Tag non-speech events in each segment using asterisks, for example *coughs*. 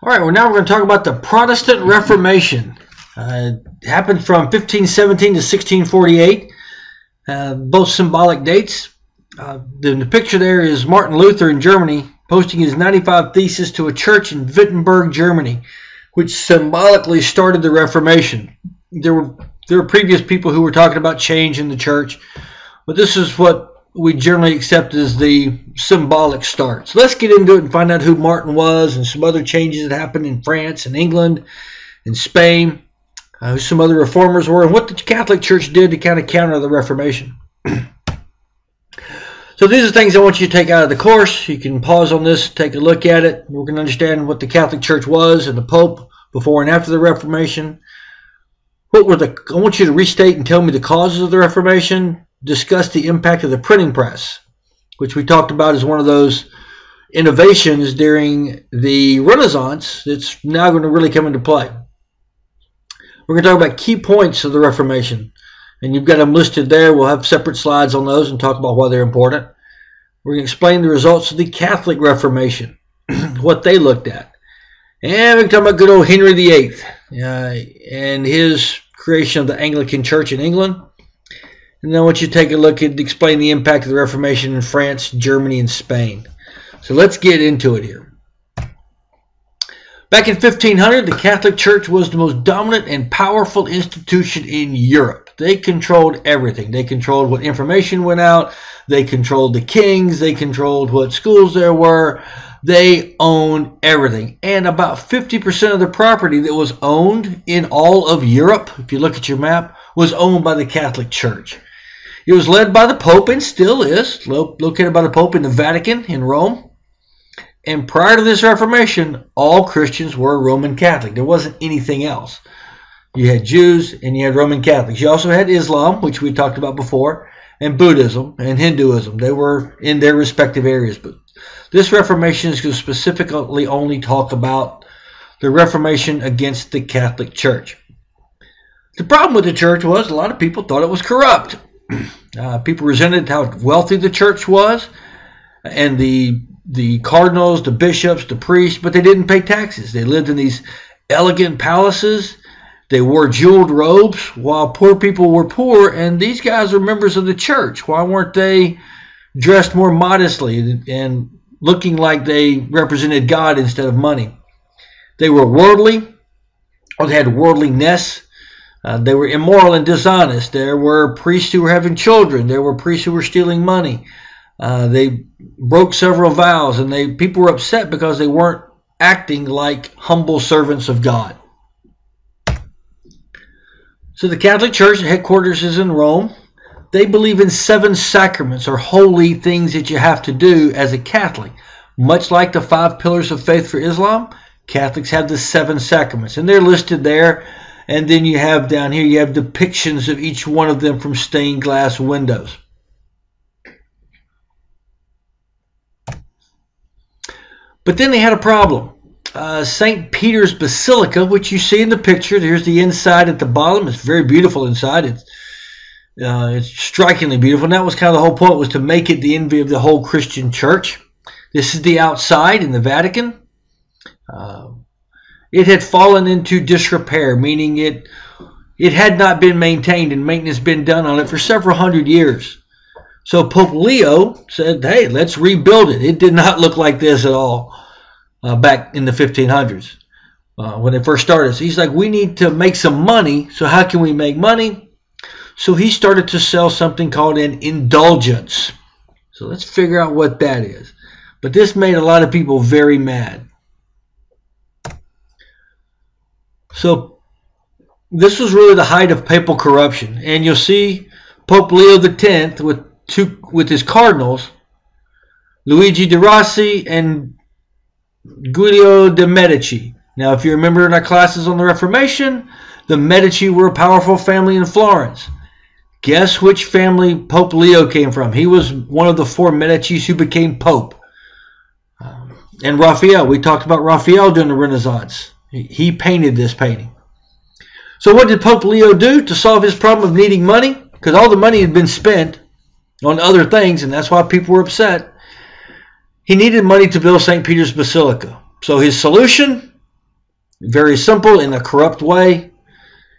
All right, well, now we're going to talk about the Protestant Reformation. Uh, it happened from 1517 to 1648, uh, both symbolic dates. Uh, the, the, picture there is Martin Luther in Germany posting his 95 Thesis to a church in Wittenberg, Germany, which symbolically started the Reformation. There were there were previous people who were talking about change in the church, but this is what we generally accept as the symbolic start. So let's get into it and find out who Martin was and some other changes that happened in France and England and Spain, uh, who some other reformers were, and what the Catholic Church did to kind of counter the Reformation. *clears throat* so these are things I want you to take out of the course. You can pause on this, take a look at it. We're going to understand what the Catholic Church was and the Pope before and after the Reformation. What were the? I want you to restate and tell me the causes of the Reformation, discuss the impact of the printing press, which we talked about as one of those innovations during the Renaissance that's now going to really come into play. We're going to talk about key points of the Reformation, and you've got them listed there. We'll have separate slides on those and talk about why they're important. We're going to explain the results of the Catholic Reformation, *clears throat* what they looked at. And we're going to talk about good old Henry VIII uh, and his creation of the Anglican Church in England and then I want you to take a look at explain the impact of the Reformation in France, Germany, and Spain. So let's get into it here. Back in 1500, the Catholic Church was the most dominant and powerful institution in Europe. They controlled everything. They controlled what information went out. They controlled the kings. They controlled what schools there were. They owned everything. And about 50% of the property that was owned in all of Europe, if you look at your map, was owned by the Catholic Church. It was led by the Pope and still is, located by the Pope in the Vatican in Rome. And prior to this Reformation, all Christians were Roman Catholic. There wasn't anything else. You had Jews and you had Roman Catholics. You also had Islam, which we talked about before, and Buddhism and Hinduism. They were in their respective areas. But this Reformation is going to specifically only talk about the Reformation against the Catholic Church. The problem with the church was a lot of people thought it was corrupt. *clears throat* Uh, people resented how wealthy the church was, and the the cardinals, the bishops, the priests, but they didn't pay taxes. They lived in these elegant palaces. They wore jeweled robes while poor people were poor, and these guys are members of the church. Why weren't they dressed more modestly and looking like they represented God instead of money? They were worldly, or they had worldliness. Uh, they were immoral and dishonest. There were priests who were having children. There were priests who were stealing money. Uh, they broke several vows, and they people were upset because they weren't acting like humble servants of God. So the Catholic Church headquarters is in Rome. They believe in seven sacraments or holy things that you have to do as a Catholic. Much like the five pillars of faith for Islam, Catholics have the seven sacraments, and they're listed there and then you have down here, you have depictions of each one of them from stained glass windows. But then they had a problem. Uh, St. Peter's Basilica, which you see in the picture, here's the inside at the bottom. It's very beautiful inside. It's uh, it's strikingly beautiful. And that was kind of the whole point was to make it the envy of the whole Christian church. This is the outside in the Vatican. Uh, it had fallen into disrepair, meaning it it had not been maintained and maintenance been done on it for several hundred years. So Pope Leo said, "Hey, let's rebuild it." It did not look like this at all uh, back in the 1500s uh, when it first started. So he's like, "We need to make some money. So how can we make money?" So he started to sell something called an indulgence. So let's figure out what that is. But this made a lot of people very mad. So this was really the height of papal corruption, and you'll see Pope Leo X with two with his cardinals, Luigi de Rossi and Giulio de Medici. Now, if you remember in our classes on the Reformation, the Medici were a powerful family in Florence. Guess which family Pope Leo came from? He was one of the four Medicis who became Pope. Um, and Raphael, we talked about Raphael during the Renaissance. He painted this painting. So what did Pope Leo do to solve his problem of needing money? Because all the money had been spent on other things, and that's why people were upset. He needed money to build St. Peter's Basilica. So his solution, Very simple in a corrupt way.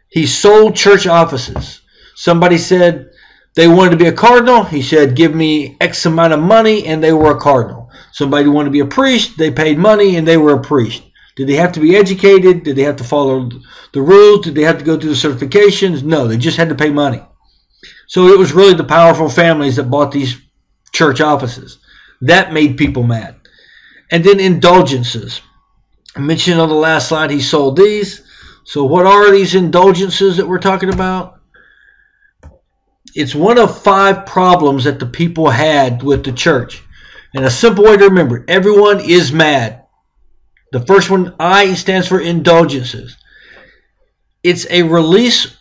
He sold church offices. Somebody said they wanted to be a cardinal. He said, Give me X amount of money, and they were a cardinal. Somebody wanted to be a priest. They paid money, and they were a priest. Did they have to be educated? Did they have to follow the rules? Did they have to go through the certifications? No, they just had to pay money. So it was really the powerful families that bought these church offices. That made people mad. And then indulgences. I mentioned on the last slide he sold these. So what are these indulgences that we're talking about? It's one of five problems that the people had with the church. And a simple way to remember, everyone is mad. The first one, I, stands for indulgences. It's a release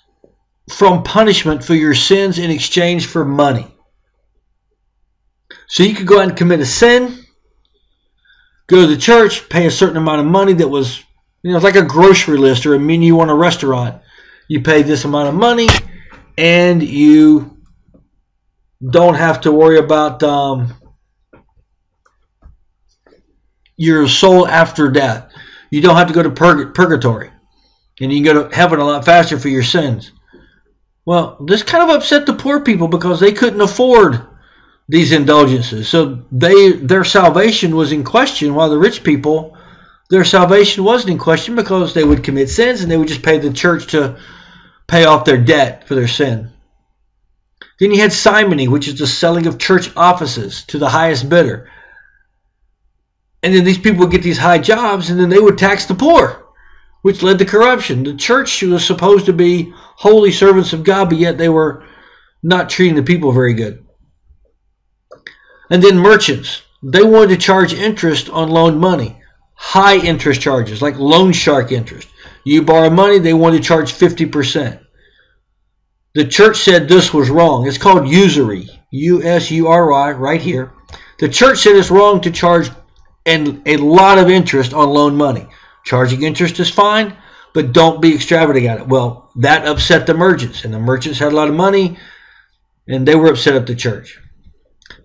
from punishment for your sins in exchange for money. So you could go out and commit a sin, go to the church, pay a certain amount of money that was, you know, like a grocery list or a menu on a restaurant. You pay this amount of money, and you don't have to worry about um, your soul after death. You don't have to go to purg- purgatory, and you can go to heaven a lot faster for your sins. Well, this kind of upset the poor people because they couldn't afford these indulgences. So they their salvation was in question, while the rich people, their salvation wasn't in question because they would commit sins and they would just pay the church to pay off their debt for their sin. Then you had simony, which is the selling of church offices to the highest bidder. And then these people would get these high jobs and then they would tax the poor, which led to corruption. The church was supposed to be holy servants of God, but yet they were not treating the people very good. And then merchants, they wanted to charge interest on loaned money, high interest charges, like loan shark interest. You borrow money, they want to charge 50%. The church said this was wrong. It's called usury, U S U R Y, right here. The church said it's wrong to charge and a lot of interest on loan money. Charging interest is fine, but don't be extravagant at it. Well, that upset the merchants, and the merchants had a lot of money, and they were upset at the church.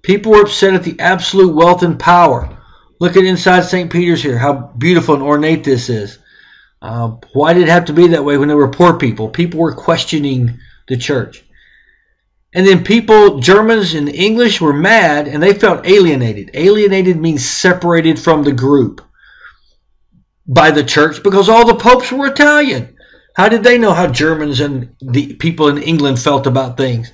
People were upset at the absolute wealth and power. Look at inside St. Peter's here, how beautiful and ornate this is. Uh, why did it have to be that way when there were poor people? People were questioning the church. And then people, Germans and English, were mad and they felt alienated. Alienated means separated from the group by the church because all the popes were Italian. How did they know how Germans and the people in England felt about things?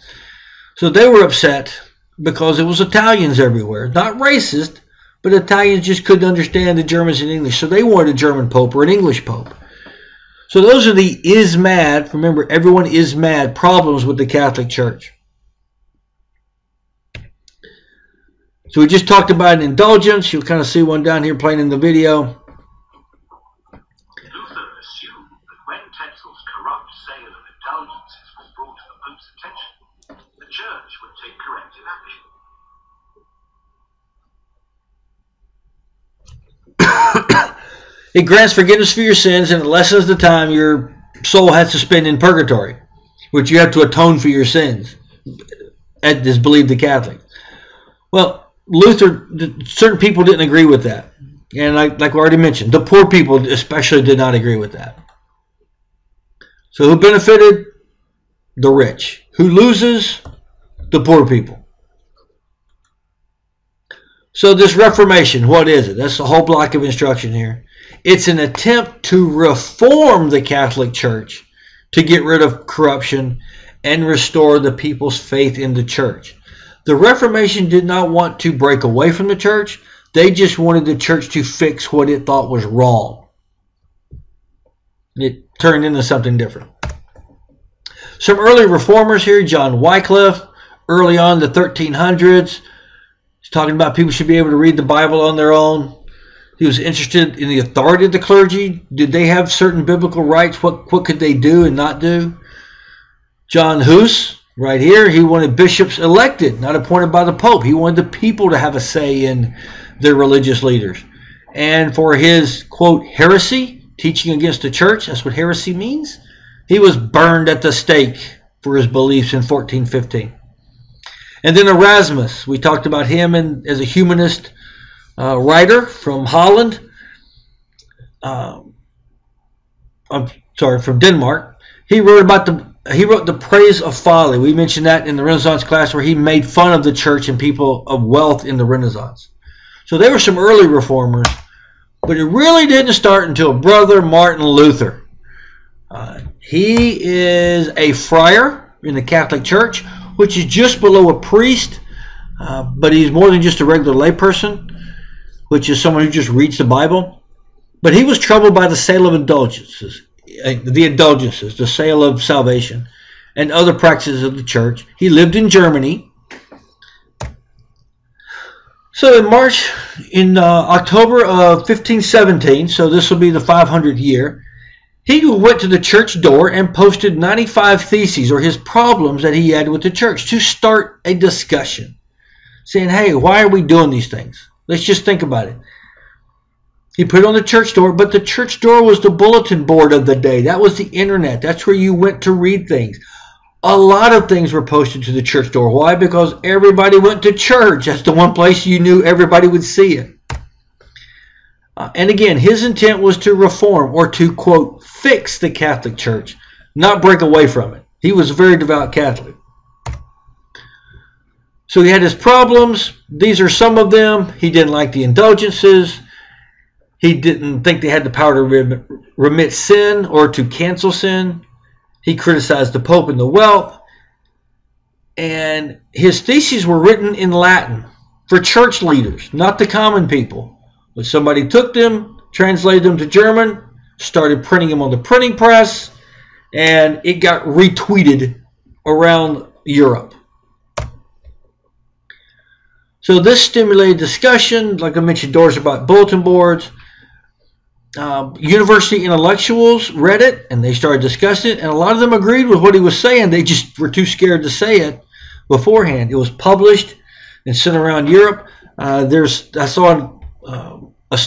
So they were upset because it was Italians everywhere. Not racist, but Italians just couldn't understand the Germans and English. So they wanted a German pope or an English pope. So those are the is mad, remember everyone is mad problems with the Catholic Church. So we just talked about an indulgence. You'll kind of see one down here playing in the video. Luther assumed that when Tetzel's corrupt sale of indulgences was brought to the Pope's attention, the Church would take corrective action. *coughs* it grants forgiveness for your sins and it lessens the time your soul has to spend in purgatory, which you have to atone for your sins, as believed the Catholic. Well, Luther, certain people didn't agree with that. And like, like we already mentioned, the poor people especially did not agree with that. So who benefited? The rich. Who loses? The poor people. So this Reformation, what is it? That's the whole block of instruction here. It's an attempt to reform the Catholic Church to get rid of corruption and restore the people's faith in the church. The Reformation did not want to break away from the church. They just wanted the church to fix what it thought was wrong. It turned into something different. Some early reformers here, John Wycliffe, early on the 1300s, he's talking about people should be able to read the Bible on their own. He was interested in the authority of the clergy. Did they have certain biblical rights? What, what could they do and not do? John Huss, Right here, he wanted bishops elected, not appointed by the Pope. He wanted the people to have a say in their religious leaders. And for his, quote, heresy, teaching against the church, that's what heresy means, he was burned at the stake for his beliefs in 1415. And then Erasmus, we talked about him as a humanist uh, writer from Holland. Uh, I'm sorry, from Denmark. He wrote about the he wrote the praise of folly. We mentioned that in the Renaissance class where he made fun of the church and people of wealth in the Renaissance. So they were some early reformers, but it really didn't start until Brother Martin Luther. Uh, he is a friar in the Catholic Church, which is just below a priest, uh, but he's more than just a regular layperson, which is someone who just reads the Bible. But he was troubled by the sale of indulgences. Uh, the indulgences, the sale of salvation, and other practices of the church. He lived in Germany. So in March, in uh, October of 1517, so this will be the 500th year, he went to the church door and posted 95 theses or his problems that he had with the church to start a discussion. Saying, hey, why are we doing these things? Let's just think about it. He put it on the church door, but the church door was the bulletin board of the day. That was the internet. That's where you went to read things. A lot of things were posted to the church door. Why? Because everybody went to church. That's the one place you knew everybody would see it. Uh, and again, his intent was to reform or to, quote, fix the Catholic Church, not break away from it. He was a very devout Catholic. So he had his problems. These are some of them. He didn't like the indulgences. He didn't think they had the power to remit sin or to cancel sin. He criticized the Pope and the wealth. And his theses were written in Latin for church leaders, not the common people. But somebody took them, translated them to German, started printing them on the printing press, and it got retweeted around Europe. So this stimulated discussion. Like I mentioned, doors about bulletin boards uh, university intellectuals read it and they started discussing it, and a lot of them agreed with what he was saying. They just were too scared to say it beforehand. It was published and sent around Europe. Uh, there's I saw uh, a,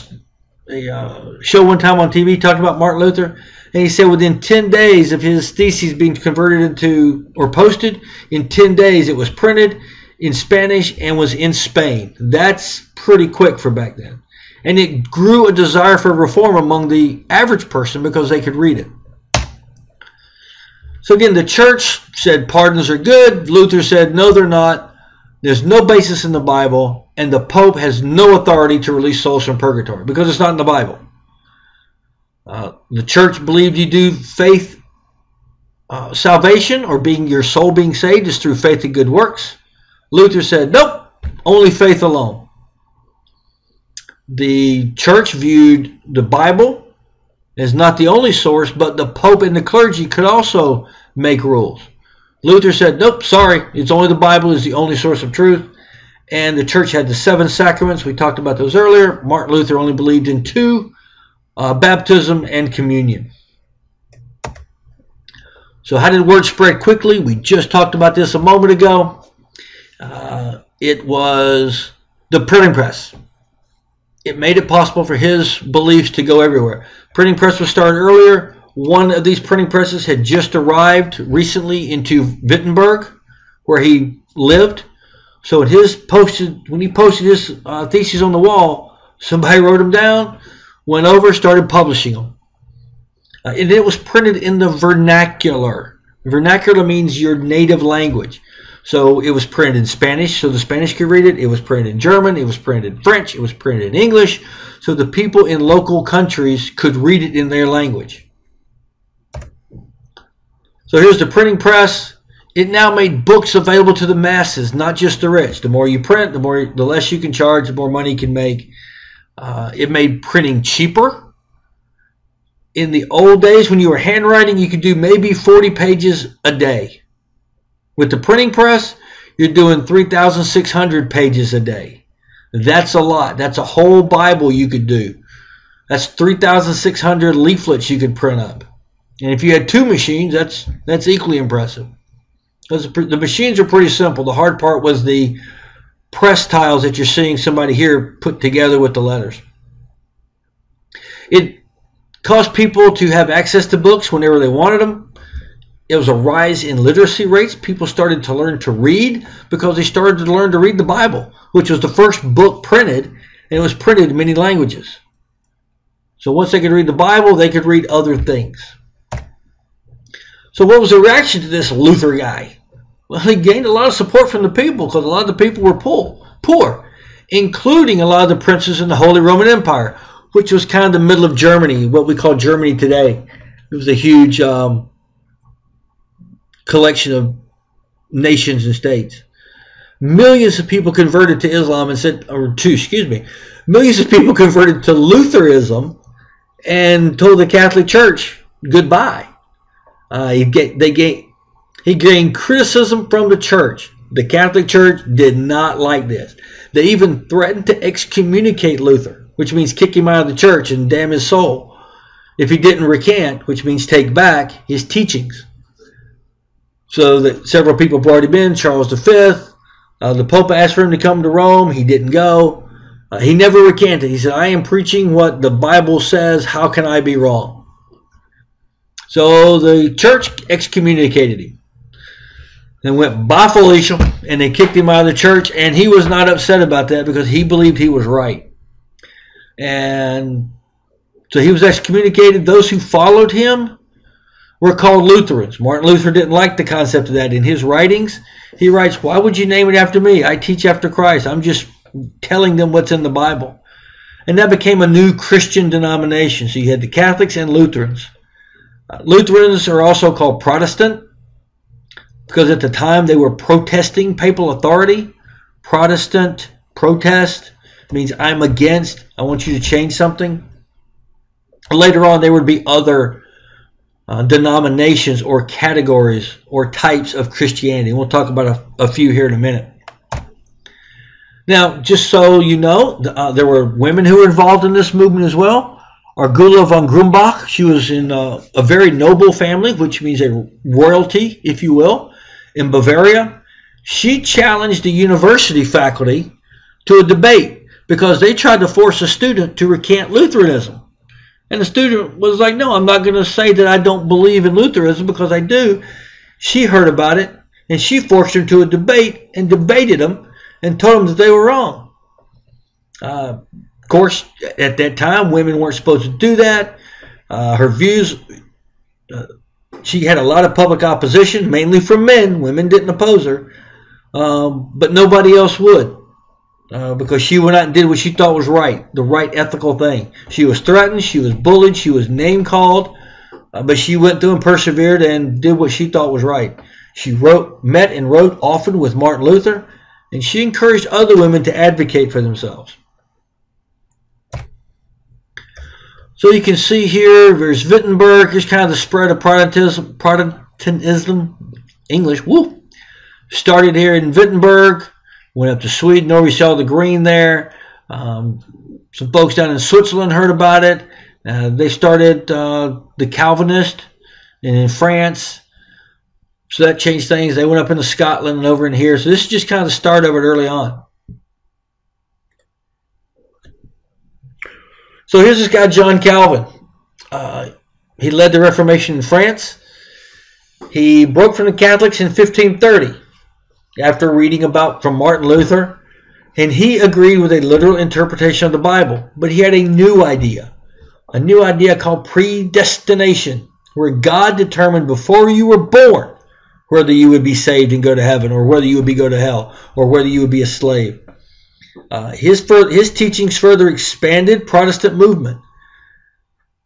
a uh, show one time on TV talking about Martin Luther, and he said within 10 days of his thesis being converted into or posted, in 10 days it was printed in Spanish and was in Spain. That's pretty quick for back then. And it grew a desire for reform among the average person because they could read it. So again, the church said pardons are good. Luther said no, they're not. There's no basis in the Bible, and the Pope has no authority to release souls from purgatory because it's not in the Bible. Uh, the church believed you do faith uh, salvation or being your soul being saved is through faith and good works. Luther said, nope, only faith alone the church viewed the Bible as not the only source, but the Pope and the clergy could also make rules. Luther said, nope, sorry, it's only the Bible is the only source of truth. And the church had the seven sacraments. We talked about those earlier. Martin Luther only believed in two uh, baptism and communion. So, how did word spread quickly? We just talked about this a moment ago. Uh, it was the printing press it made it possible for his beliefs to go everywhere. Printing press was started earlier. One of these printing presses had just arrived recently into Wittenberg, where he lived. So his posted when he posted his uh, theses on the wall, somebody wrote them down, went over, started publishing them, uh, and it was printed in the vernacular. Vernacular means your native language. So it was printed in Spanish, so the Spanish could read it. It was printed in German. It was printed in French. It was printed in English, so the people in local countries could read it in their language. So here's the printing press. It now made books available to the masses, not just the rich. The more you print, the more, the less you can charge, the more money you can make. Uh, it made printing cheaper. In the old days, when you were handwriting, you could do maybe 40 pages a day. With the printing press, you're doing 3,600 pages a day. That's a lot. That's a whole Bible you could do. That's 3,600 leaflets you could print up. And if you had two machines, that's that's equally impressive. The machines are pretty simple. The hard part was the press tiles that you're seeing somebody here put together with the letters. It caused people to have access to books whenever they wanted them there was a rise in literacy rates. People started to learn to read because they started to learn to read the Bible, which was the first book printed, and it was printed in many languages. So once they could read the Bible, they could read other things. So what was the reaction to this Luther guy? Well, he gained a lot of support from the people because a lot of the people were poor, poor, including a lot of the princes in the Holy Roman Empire, which was kind of the middle of Germany, what we call Germany today. It was a huge um, collection of nations and states. Millions of people converted to Islam and said, or to, excuse me, millions of people *laughs* converted to Lutheranism and told the Catholic Church goodbye. Uh, he, get, they get, he gained criticism from the church. The Catholic Church did not like this. They even threatened to excommunicate Luther, which means kick him out of the church and damn his soul, if he didn't recant, which means take back his teachings. So that several people have already been. Charles V, uh, the Pope asked for him to come to Rome. He didn't go. Uh, he never recanted. He said, I am preaching what the Bible says. How can I be wrong? So the church excommunicated him and went bye Felicia and they kicked him out of the church. And he was not upset about that because he believed he was right. And so he was excommunicated. Those who followed him were called Lutherans. Martin Luther didn't like the concept of that. In his writings, he writes, Why would you name it after me? I teach after Christ. I'm just telling them what's in the Bible. And that became a new Christian denomination. So you had the Catholics and Lutherans. Uh, Lutherans are also called Protestant because at the time they were protesting papal authority. Protestant protest means I'm against, I want you to change something. Later on, there would be other uh, denominations or categories or types of Christianity. We'll talk about a, a few here in a minute. Now, just so you know, uh, there were women who were involved in this movement as well. Argula von Grumbach, she was in uh, a very noble family, which means a royalty, if you will, in Bavaria. She challenged the university faculty to a debate because they tried to force a student to recant Lutheranism. And the student was like, no, I'm not going to say that I don't believe in Lutheranism because I do. She heard about it and she forced him to a debate and debated them and told them that they were wrong. Uh, of course, at that time, women weren't supposed to do that. Uh, her views, uh, she had a lot of public opposition, mainly from men. Women didn't oppose her, um, but nobody else would uh, because she went out and did what she thought was right, the right ethical thing. She was threatened, she was bullied, she was name called, uh, but she went through and persevered and did what she thought was right. She wrote, met and wrote often with Martin Luther, and she encouraged other women to advocate for themselves. So you can see here, there's Wittenberg, here's kind of the spread of Protestantism, Protestantism English, woo, started here in Wittenberg, Went up to Sweden we saw the green there. Um, some folks down in Switzerland heard about it. Uh, they started uh, the Calvinist and in France. So that changed things. They went up into Scotland and over in here. So this is just kind of the start of it early on. So here's this guy, John Calvin. Uh, he led the Reformation in France. He broke from the Catholics in 1530 after reading about from Martin Luther, and he agreed with a literal interpretation of the Bible, but he had a new idea, a new idea called predestination, where God determined before you were born whether you would be saved and go to heaven, or whether you would be go to hell, or whether you would be a slave. Uh, his his teachings further expanded Protestant movement,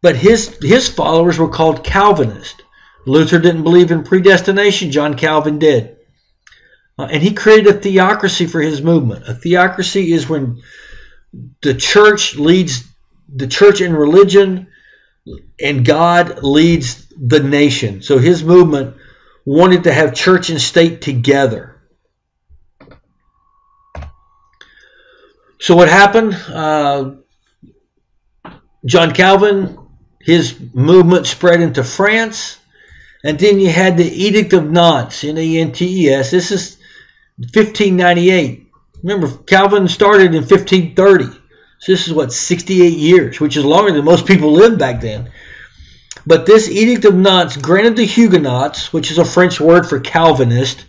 but his his followers were called Calvinist. Luther didn't believe in predestination; John Calvin did. Uh, and he created a theocracy for his movement. A theocracy is when the church leads the church in religion and God leads the nation. So his movement wanted to have church and state together. So what happened? Uh, John Calvin, his movement spread into France, and then you had the Edict of Nantes, N-A-N-T-E-S. This is 1598. Remember, Calvin started in 1530. So this is what, 68 years, which is longer than most people lived back then. But this Edict of Nantes granted the Huguenots, which is a French word for Calvinist,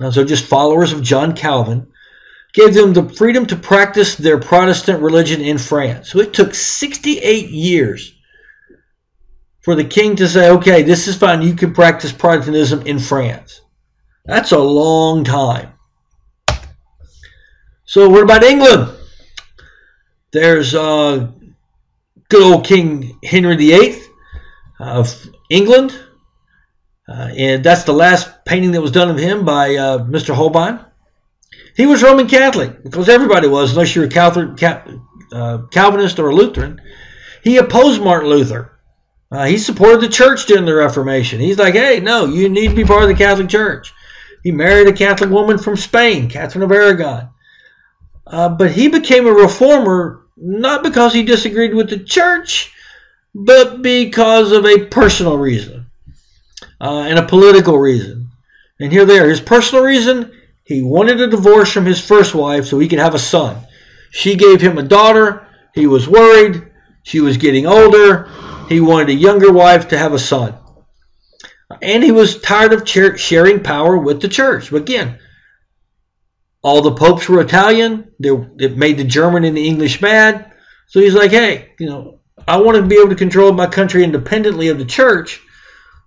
uh, so just followers of John Calvin, gave them the freedom to practice their Protestant religion in France. So it took 68 years for the king to say, okay, this is fine, you can practice Protestantism in France. That's a long time. So what about England? There's uh, good old King Henry VIII of England. Uh, and that's the last painting that was done of him by uh, Mr. Holbein. He was Roman Catholic, because everybody was, unless you're a Catholic, uh, Calvinist or a Lutheran. He opposed Martin Luther. Uh, he supported the church during the Reformation. He's like, hey, no, you need to be part of the Catholic Church. He married a Catholic woman from Spain, Catherine of Aragon. Uh, but he became a reformer not because he disagreed with the church, but because of a personal reason uh, and a political reason. And here they are. His personal reason, he wanted a divorce from his first wife so he could have a son. She gave him a daughter. He was worried. She was getting older. He wanted a younger wife to have a son. And he was tired of sharing power with the church. But again, all the popes were Italian. They, it made the German and the English mad. So he's like, hey, you know, I want to be able to control my country independently of the church.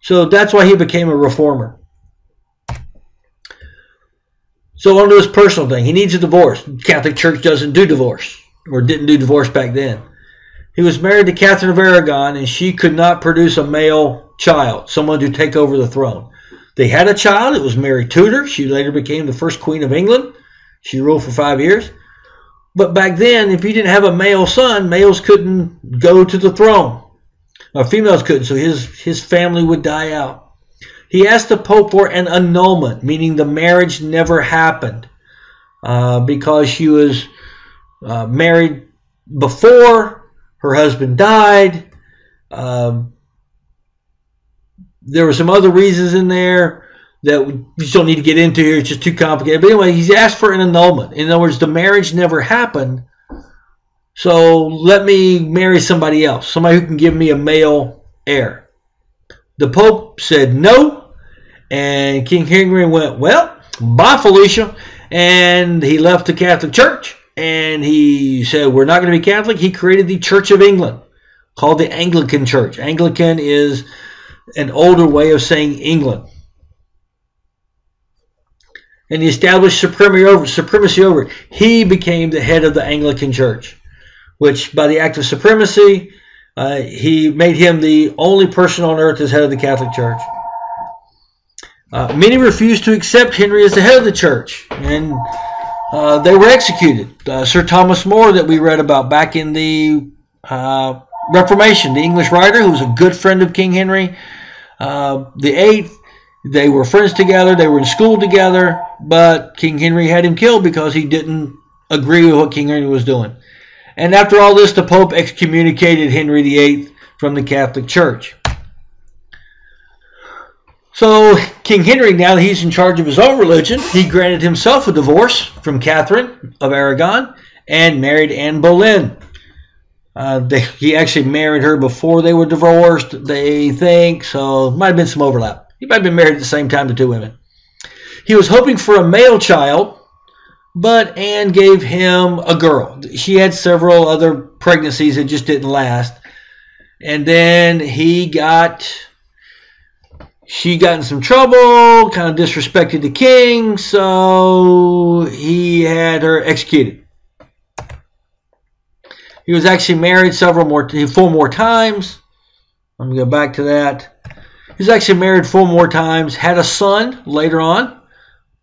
So that's why he became a reformer. So on to his personal thing. He needs a divorce. The Catholic Church doesn't do divorce, or didn't do divorce back then. He was married to Catherine of Aragon, and she could not produce a male child, someone to take over the throne. They had a child. It was Mary Tudor. She later became the first queen of England. She ruled for five years. But back then, if you didn't have a male son, males couldn't go to the throne. Or females couldn't, so his, his family would die out. He asked the Pope for an annulment, meaning the marriage never happened uh, because she was uh, married before her husband died. Um, there were some other reasons in there that we just don't need to get into here. It's just too complicated. But anyway, he's asked for an annulment. In other words, the marriage never happened. So let me marry somebody else, somebody who can give me a male heir. The Pope said no, and King Henry went, well, bye, Felicia. And he left the Catholic Church, and he said, we're not going to be Catholic. He created the Church of England, called the Anglican Church. Anglican is an older way of saying England and he established supremacy over, supremacy over it. He became the head of the Anglican Church, which by the act of supremacy, uh, he made him the only person on earth as head of the Catholic Church. Uh, many refused to accept Henry as the head of the church, and uh, they were executed. Uh, Sir Thomas More, that we read about back in the uh, Reformation, the English writer who was a good friend of King Henry uh, the Eighth, they were friends together, they were in school together, but King Henry had him killed because he didn't agree with what King Henry was doing. And after all this, the Pope excommunicated Henry VIII from the Catholic Church. So King Henry, now that he's in charge of his own religion, he granted himself a divorce from Catherine of Aragon and married Anne Boleyn. Uh, they, he actually married her before they were divorced, they think, so might have been some overlap. He might have been married at the same time to two women. He was hoping for a male child, but Anne gave him a girl. She had several other pregnancies that just didn't last. And then he got, she got in some trouble, kind of disrespected the king, so he had her executed. He was actually married several more, four more times. Let me go back to that. He was actually married four more times, had a son later on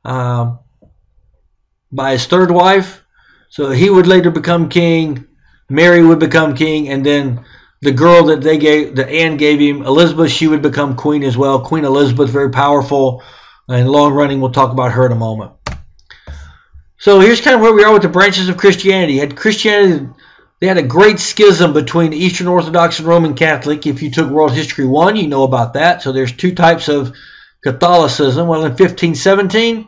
um, by his third wife. So he would later become king. Mary would become king, and then the girl that they gave, that Anne gave him, Elizabeth, she would become queen as well. Queen Elizabeth, very powerful and long running. We'll talk about her in a moment. So here's kind of where we are with the branches of Christianity. Had Christianity they had a great schism between Eastern Orthodox and Roman Catholic. If you took World History 1, you know about that. So there's two types of Catholicism. Well, in 1517,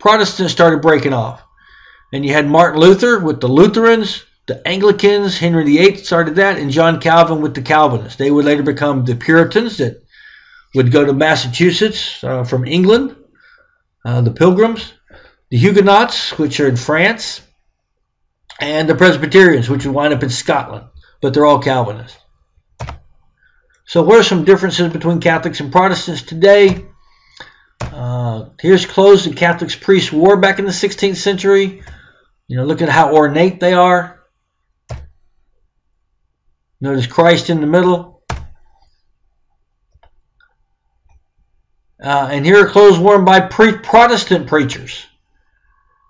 Protestants started breaking off. And you had Martin Luther with the Lutherans, the Anglicans, Henry VIII started that, and John Calvin with the Calvinists. They would later become the Puritans that would go to Massachusetts uh, from England, uh, the Pilgrims. the Huguenots, which are in France, and the Presbyterians, which would wind up in Scotland, but they're all Calvinists. So, what are some differences between Catholics and Protestants today? Uh, here's clothes that Catholics priests wore back in the 16th century. You know, look at how ornate they are. Notice Christ in the middle. Uh, and here are clothes worn by pre Protestant preachers.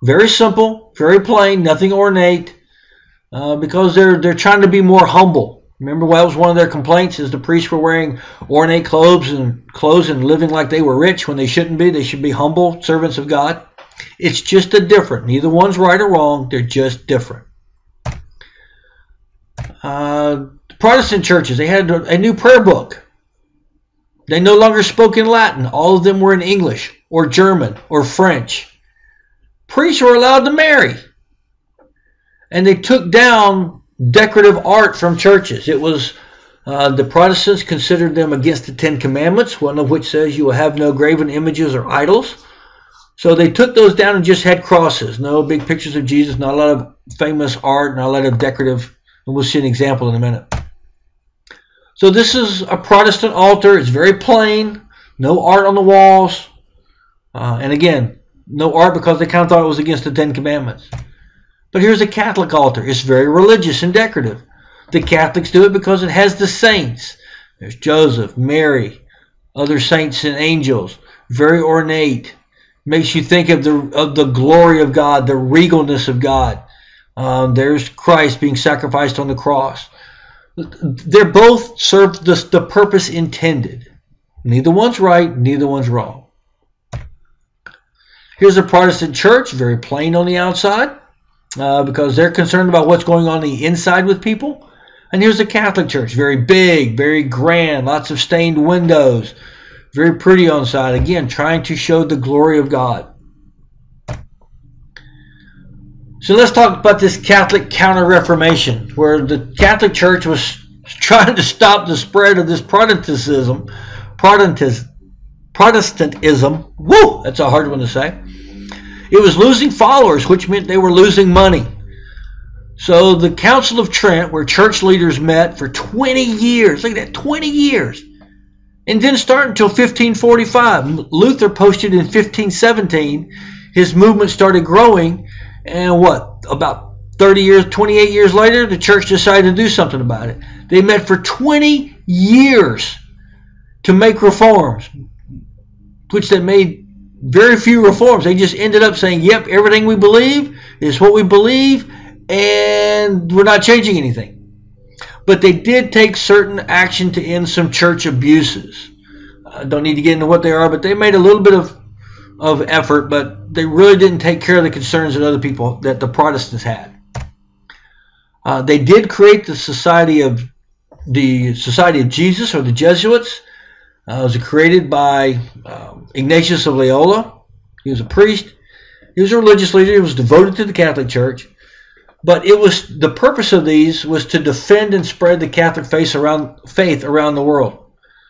Very simple, very plain, nothing ornate, uh, because they're they're trying to be more humble. Remember, that was one of their complaints: is the priests were wearing ornate clothes and clothes and living like they were rich when they shouldn't be. They should be humble servants of God. It's just a different. Neither one's right or wrong. They're just different. Uh, Protestant churches they had a new prayer book. They no longer spoke in Latin. All of them were in English or German or French. Priests were allowed to marry. And they took down decorative art from churches. It was uh, the Protestants considered them against the Ten Commandments, one of which says you will have no graven images or idols. So they took those down and just had crosses. No big pictures of Jesus, not a lot of famous art, not a lot of decorative. And we'll see an example in a minute. So this is a Protestant altar. It's very plain. No art on the walls. Uh, and again, no art because they kind of thought it was against the Ten Commandments. But here's a Catholic altar. It's very religious and decorative. The Catholics do it because it has the saints. There's Joseph, Mary, other saints and angels. Very ornate. Makes you think of the of the glory of God, the regalness of God. Um, there's Christ being sacrificed on the cross. They're both serve the, the purpose intended. Neither one's right, neither one's wrong. Here's a Protestant church, very plain on the outside, uh, because they're concerned about what's going on, on the inside with people. And here's a Catholic church, very big, very grand, lots of stained windows, very pretty on the side. Again, trying to show the glory of God. So let's talk about this Catholic Counter Reformation, where the Catholic Church was *laughs* trying to stop the spread of this Protestantism, Protestantism, Protestantism. Woo, that's a hard one to say. It was losing followers, which meant they were losing money. So the Council of Trent, where church leaders met for 20 years, look at that, 20 years, and didn't start until 1545. Luther posted in 1517. His movement started growing, and what, about 30 years, 28 years later, the church decided to do something about it. They met for 20 years to make reforms, which they made very few reforms. They just ended up saying, yep, everything we believe is what we believe, and we're not changing anything. But they did take certain action to end some church abuses. I don't need to get into what they are, but they made a little bit of, of effort, but they really didn't take care of the concerns that other people, that the Protestants had. Uh, they did create the Society of the Society of Jesus or the Jesuits. Uh, it was created by um, Ignatius of Loyola. He was a priest. He was a religious leader. He was devoted to the Catholic Church. But it was the purpose of these was to defend and spread the Catholic faith around faith around the world.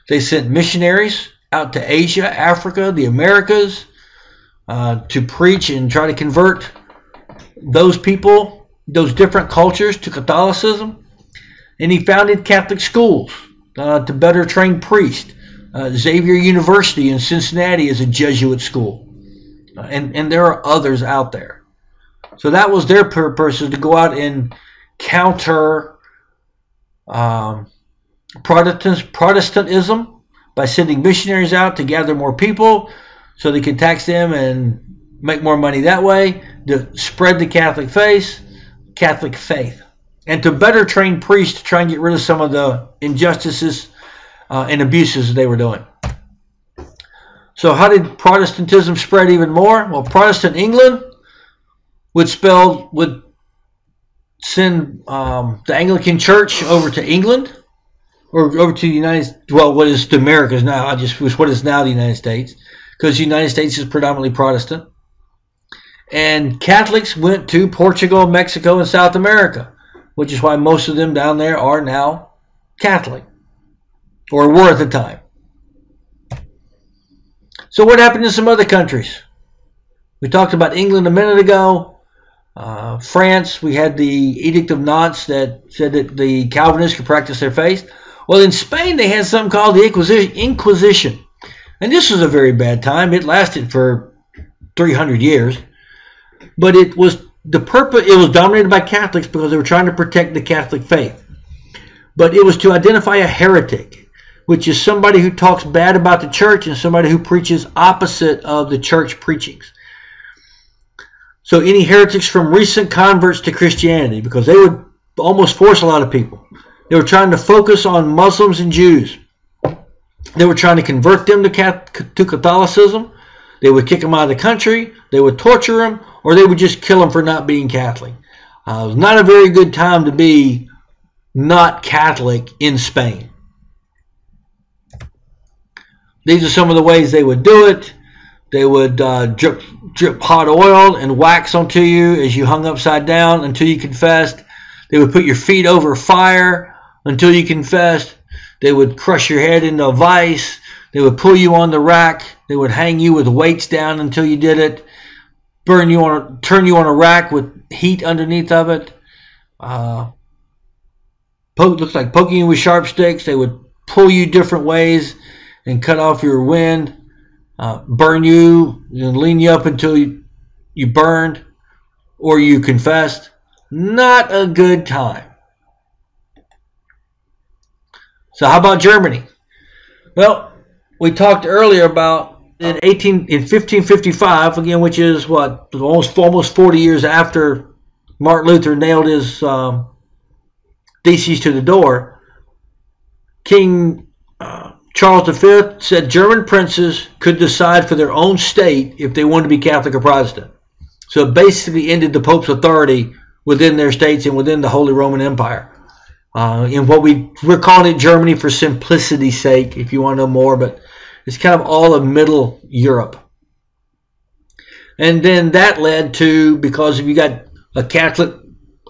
They sent missionaries out to Asia, Africa, the Americas, uh, to preach and try to convert those people, those different cultures to Catholicism. And he founded Catholic schools uh, to better train priests. Uh, Xavier University in Cincinnati is a Jesuit school. Uh, and, and there are others out there. So that was their purpose is to go out and counter um, Protestant, Protestantism by sending missionaries out to gather more people so they could tax them and make more money that way to spread the Catholic faith, Catholic faith, and to better train priests to try and get rid of some of the injustices uh, and abuses they were doing. So how did Protestantism spread even more? Well, Protestant England would spell would send um, the Anglican Church over to England or over to the United well what is the Americas now I just what is now the United States because the United States is predominantly Protestant and Catholics went to Portugal Mexico and South America which is why most of them down there are now Catholic or were at the time so what happened in some other countries We talked about England a minute ago. Uh, France, we had the Edict of Nantes that said that the Calvinists could practice their faith. Well, in Spain, they had something called the Inquisition. And this was a very bad time. It lasted for 300 years. But it was the purpose, it was dominated by Catholics because they were trying to protect the Catholic faith. But it was to identify a heretic, which is somebody who talks bad about the church and somebody who preaches opposite of the church preachings. So any heretics from recent converts to Christianity, because they would almost force a lot of people. They were trying to focus on Muslims and Jews. They were trying to convert them to, Catholicism. They would kick them out of the country. They would torture them, or they would just kill them for not being Catholic. Uh, it was not a very good time to be not Catholic in Spain. These are some of the ways they would do it. They would uh, drip, drip hot oil and wax onto you as you hung upside down until you confessed. They would put your feet over fire until you confessed. They would crush your head into a vice. They would pull you on the rack. They would hang you with weights down until you did it. Burn you on, turn you on a rack with heat underneath of it. Uh, poke, looks like poking you with sharp sticks. They would pull you different ways and cut off your wind uh, burn you and lean you up until you, you burned or you confessed. Not a good time. So how about Germany? Well, we talked earlier about in 18 in 1555 again, which is what almost almost 40 years after Martin Luther nailed his um, theses to the door. King uh, Charles V said German princes could decide for their own state if they wanted to be Catholic or Protestant. So it basically ended the Pope's authority within their states and within the Holy Roman Empire. Uh, in what we we're calling it Germany for simplicity's sake, if you want to know more, but it's kind of all of Middle Europe. And then that led to because if you got a Catholic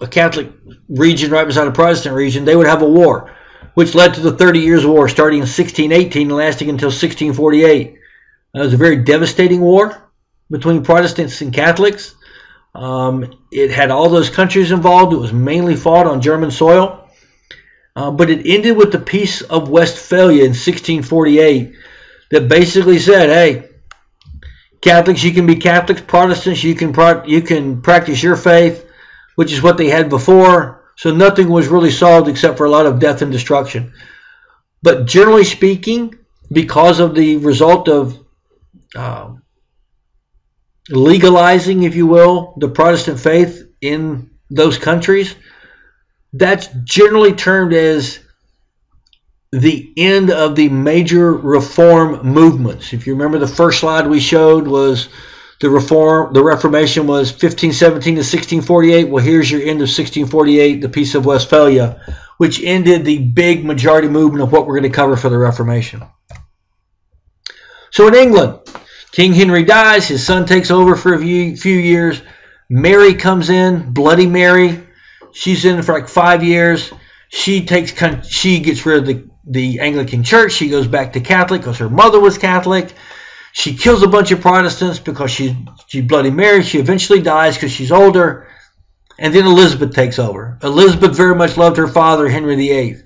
a Catholic region right beside a Protestant region, they would have a war which led to the Thirty Years' War starting in 1618 and lasting until 1648. It was a very devastating war between Protestants and Catholics. Um, it had all those countries involved. It was mainly fought on German soil. Uh, but it ended with the Peace of Westphalia in 1648 that basically said, hey, Catholics, you can be Catholics, Protestants, you can you can practice your faith, which is what they had before. So nothing was really solved except for a lot of death and destruction. But generally speaking, because of the result of uh, legalizing, if you will, the Protestant faith in those countries, that's generally termed as the end of the major reform movements. If you remember the first slide we showed was the reform, the Reformation was 1517 to 1648. Well, here's your end of 1648, the Peace of Westphalia, which ended the big majority movement of what we're going to cover for the Reformation. So in England, King Henry dies, his son takes over for a few, few years. Mary comes in, Bloody Mary. She's in for like five years. She takes, she gets rid of the, the Anglican Church. She goes back to Catholic because her mother was Catholic. She kills a bunch of Protestants because she's she Bloody Mary. She eventually dies because she's older. And then Elizabeth takes over. Elizabeth very much loved her father, Henry VIII.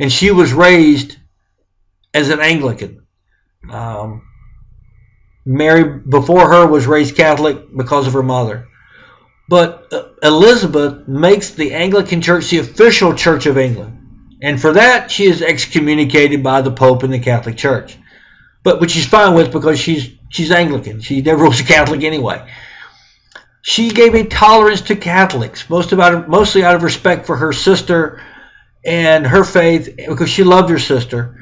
And she was raised as an Anglican. Um, Mary, before her, was raised Catholic because of her mother. But uh, Elizabeth makes the Anglican Church the official Church of England. And for that, she is excommunicated by the Pope and the Catholic Church but which she's fine with because she's she's Anglican. She never was a Catholic anyway. She gave a tolerance to Catholics, most about mostly out of respect for her sister and her faith, because she loved her sister,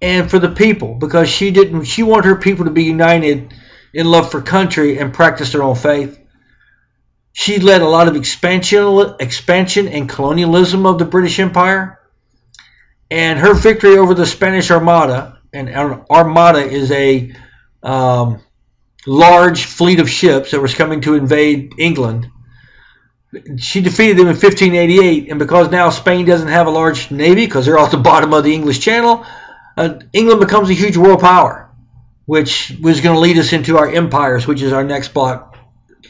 and for the people because she didn't. She wanted her people to be united in love for country and practice their own faith. She led a lot of expansion, expansion and colonialism of the British Empire, and her victory over the Spanish Armada and an armada is a um, large fleet of ships that was coming to invade England. She defeated them in 1588, and because now Spain doesn't have a large navy because they're off the *laughs* bottom of the English Channel, uh, England becomes a huge world power, which was going to lead us into our empires, which is our next block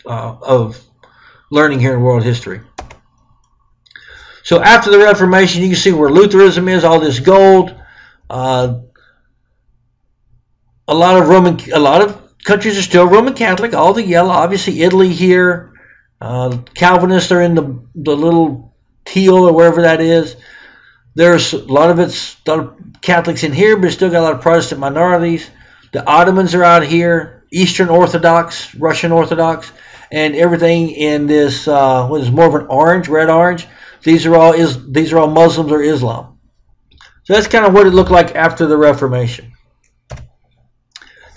uh, of learning here in world history. So after the Reformation, you can see where Lutheranism is, all this gold. Uh, a lot of Roman, a lot of countries are still Roman Catholic. All the yellow, obviously Italy here. Uh, Calvinists are in the the little teal or wherever that is. There's a lot of it's a lot of Catholics in here, but still got a lot of Protestant minorities. The Ottomans are out here, Eastern Orthodox, Russian Orthodox, and everything in this uh, what is more of an orange, red orange. These are all is these are all Muslims or Islam. So that's kind of what it looked like after the Reformation.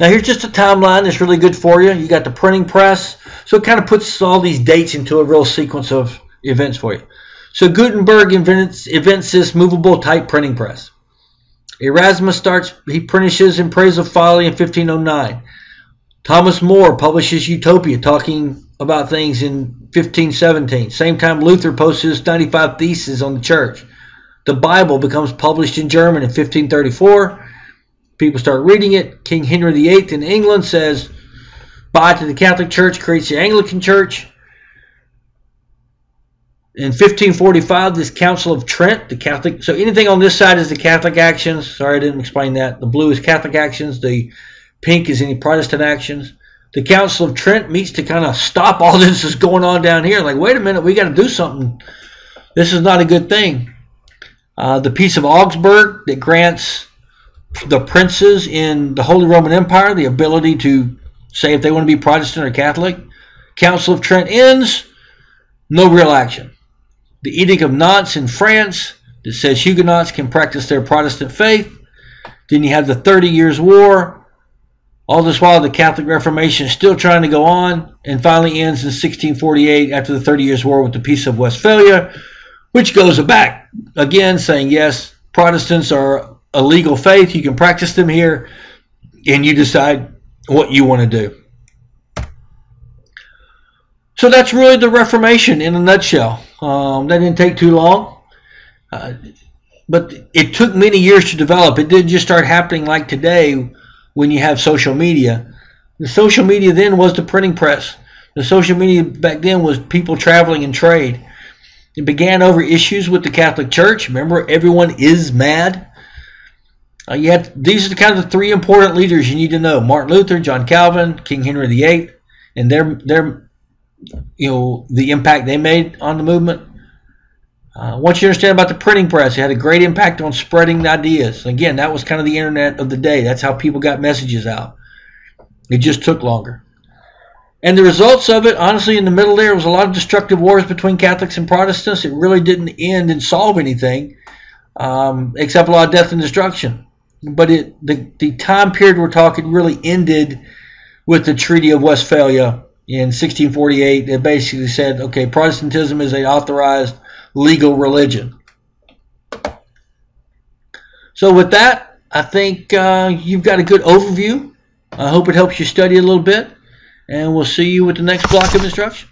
Now here's just a timeline that's really good for you. You got the printing press, so it kind of puts all these dates into a real sequence of events for you. So Gutenberg invents, invents this movable type printing press. Erasmus starts, he princes in praise of folly in 1509. Thomas More publishes Utopia, talking about things in 1517. Same time, Luther posts his 95 Theses on the church. The Bible becomes published in German in 1534. People start reading it. King Henry VIII in England says, bye to the Catholic Church, creates the Anglican Church. In 1545, this Council of Trent, the Catholic, so anything on this side is the Catholic actions. Sorry, I didn't explain that. The blue is Catholic actions. The pink is any Protestant actions. The Council of Trent meets to kind of stop all *laughs* this is going on down here. Like, wait a minute, we got to do something. This is not a good thing. Uh, the Peace of Augsburg that grants the princes in the Holy Roman Empire the ability to say if they want to be Protestant or Catholic. Council of Trent ends, no real action the Edict of Nantes in France that says Huguenots can practice their Protestant faith. Then you have the Thirty Years' War. All this while, the Catholic Reformation is still trying to go on and finally ends in 1648 after the Thirty Years' War with the Peace of Westphalia, which goes back again saying, yes, Protestants are a legal faith. You can practice them here, and you decide what you want to do. So that's really the Reformation in a nutshell. Um, that didn't take too long. Uh, but it took many years to develop. It didn't just start happening like today when you have social media. The social media then was the printing press. The social media back then was people traveling and trade. It began over issues with the Catholic Church. Remember, everyone is mad. Uh, had, these are the kind of the three important leaders you need to know: Martin Luther, John Calvin, King Henry VIII, and their their you know the impact they made on the movement. Uh, once you understand about the printing press, it had a great impact on spreading ideas. Again, that was kind of the internet of the day. That's how people got messages out. It just took longer. And the results of it, honestly, in the middle there was a lot of destructive wars between Catholics and Protestants. It really didn't end and solve anything, um, except a lot of death and destruction. But it, the, the time period we're talking really ended with the Treaty of Westphalia in 1648 it basically said, okay, Protestantism is a authorized legal religion. So with that, I think uh, you've got a good overview. I hope it helps you study a little bit, and we'll see you with the next block of instruction.